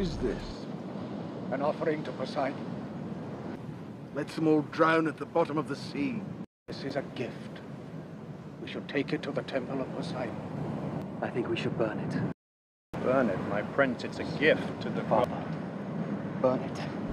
is this? An offering to Poseidon. Let them all drown at the bottom of the sea. This is a gift. We should take it to the Temple of Poseidon. I think we should burn it. Burn it, my prince. It's a gift to the father. Burn it.